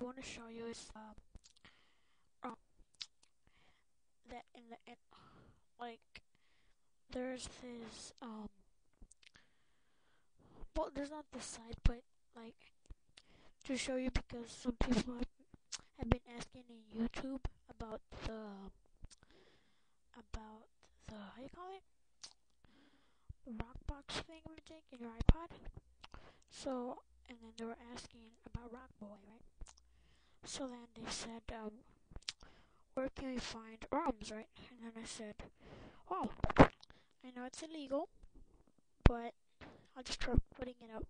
I want to show you is um, um that in the in, like there's this um well there's not this side but like to show you because some people have, have been asking in YouTube about the about the how you call it Rockbox thingamajig in your iPod. So and then they were asking about Rock Boy, right? So then they said, um, where can we find ROMs, right? And then I said, oh, I know it's illegal, but I'll just try putting it up.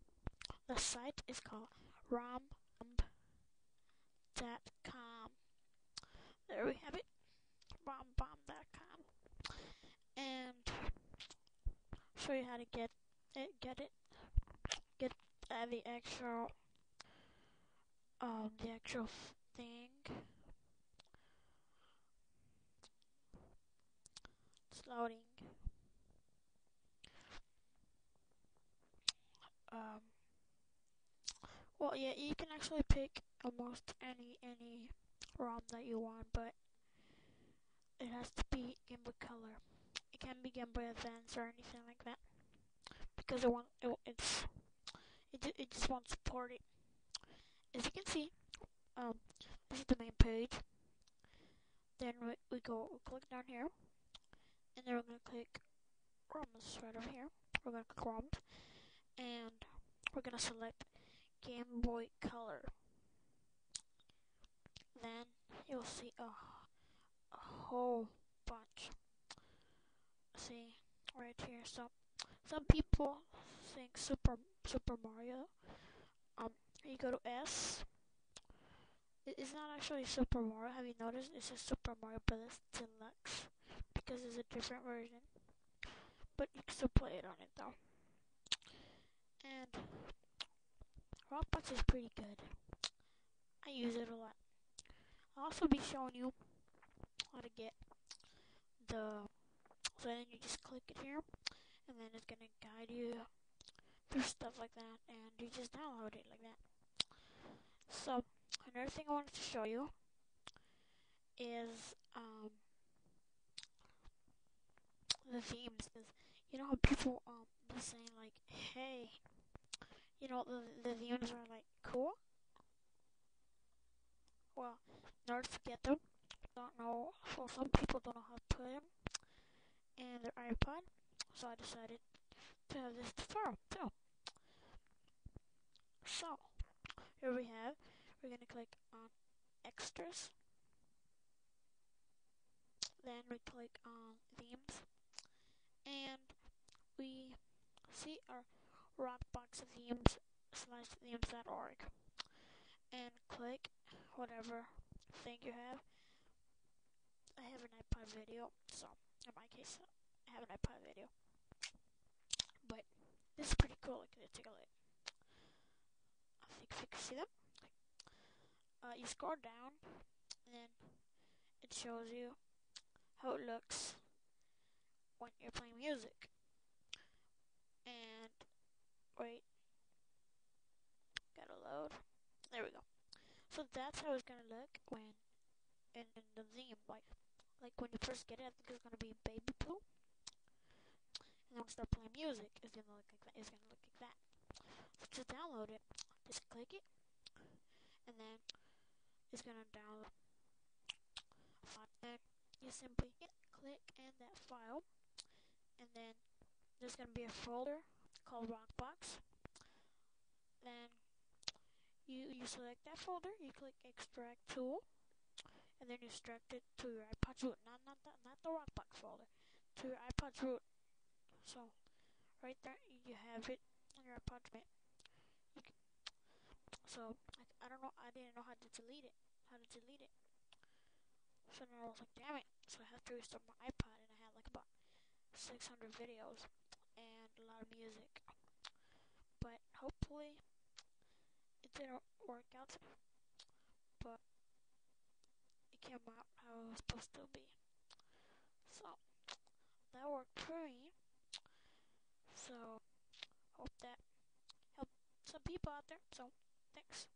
The site is called rombomb.com. There we have it, rombomb.com, and show you how to get it, get it, get uh, the actual, um, the actual thing. It's loading. Um, well, yeah, you can actually pick almost any any ROM that you want, but it has to be Game Boy Color. It can't be Game Boy Advance or anything like that because it want it, it's it it just won't support it. As you can see, um, this is the main page. Then we, we go we click down here, and then we're gonna click ROMs right over here. We're gonna click ROMs, and we're gonna select Game Boy Color. Then you'll see a, a whole bunch. See right here. So some people think Super Super Mario. Um, you go to S. It's not actually Super Mario. Have you noticed? It says Super Mario Bros. Deluxe because it's a different version. But you can still play it on it though. And Rockbox is pretty good. I use it a lot. I'll also be showing you how to get the so then you just click it here and then it's gonna guide you through stuff like that and you just download it like that. So another thing I wanted to show you is um the themes because you know how people um be saying like hey you know the the themes are like cool? Well in order to get them don't know well some people don't know how to put them in their iPod so I decided to have this tutorial too so here we have. We're gonna click on extras. Then we click on themes. And we see our rockbox themes slash themes.org and click whatever thing you have. I have an iPod video. So in my case I have an iPod video. But this is pretty cool. At it. Take a look You can see them uh, you scroll down and then it shows you how it looks when you're playing music. And wait, gotta load. There we go. So that's how it's gonna look when in, in the theme, like like when you first get it, I think it's gonna be baby blue. And then when you start playing music, it's gonna look like that. It's gonna look like that. So to download it, just click it, and then it's gonna download. And you simply click in that file and then there's going to be a folder called Rockbox. Then you, you select that folder, you click extract tool, and then you extract it to your iPod's root, not not the, not the Rockbox folder, to your iPod's root. So right there you have it on your iPod's root. So I, I don't know, I didn't know how to delete it, how to delete it. So then I was like, damn it. So I have to restart my iPod and I had like about 600 videos and a lot of music. But hopefully it didn't work out. But it came out how it was supposed to be. So that worked for me. So hope that helped some people out there. So thanks.